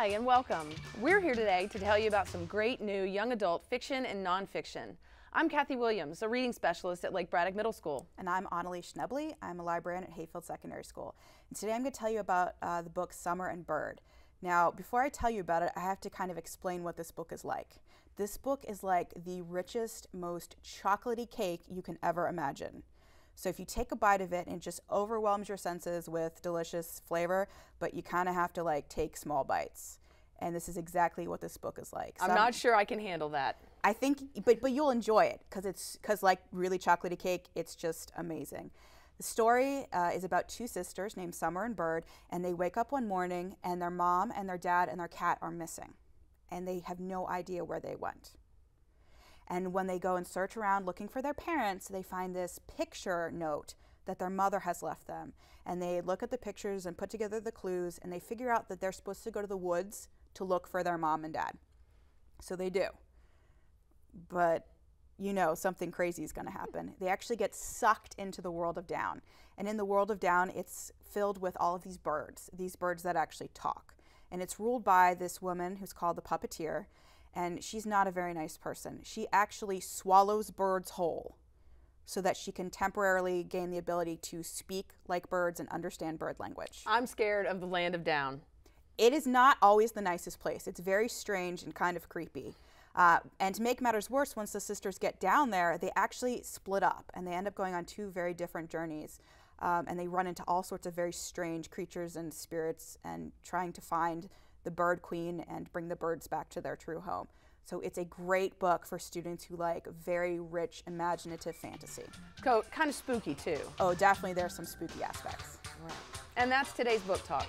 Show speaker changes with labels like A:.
A: Hi, and welcome. We're here today to tell you about some great new young adult fiction and nonfiction. I'm Kathy Williams, a reading specialist at Lake Braddock Middle School.
B: And I'm Annalee Schnebele. I'm a librarian at Hayfield Secondary School. And today I'm going to tell you about uh, the book Summer and Bird. Now, before I tell you about it, I have to kind of explain what this book is like. This book is like the richest, most chocolatey cake you can ever imagine. So if you take a bite of it and it just overwhelms your senses with delicious flavor, but you kind of have to like take small bites. And this is exactly what this book is like.
A: I'm not sure I can handle that.
B: I think, but but you'll enjoy it because it's because like really chocolatey cake, it's just amazing. The story uh, is about two sisters named Summer and Bird, and they wake up one morning and their mom and their dad and their cat are missing, and they have no idea where they went. And when they go and search around looking for their parents, they find this picture note that their mother has left them. And they look at the pictures and put together the clues, and they figure out that they're supposed to go to the woods to look for their mom and dad. So they do. But you know something crazy is going to happen. They actually get sucked into the world of down. And in the world of down, it's filled with all of these birds, these birds that actually talk. And it's ruled by this woman who's called the puppeteer and she's not a very nice person. She actually swallows birds whole so that she can temporarily gain the ability to speak like birds and understand bird language.
A: I'm scared of the land of down.
B: It is not always the nicest place. It's very strange and kind of creepy. Uh, and to make matters worse, once the sisters get down there, they actually split up and they end up going on two very different journeys. Um, and they run into all sorts of very strange creatures and spirits and trying to find the Bird Queen and bring the birds back to their true home. So it's a great book for students who like very rich, imaginative fantasy.
A: So kind of spooky too.
B: Oh, definitely there's some spooky aspects.
A: Right. And that's today's book talk.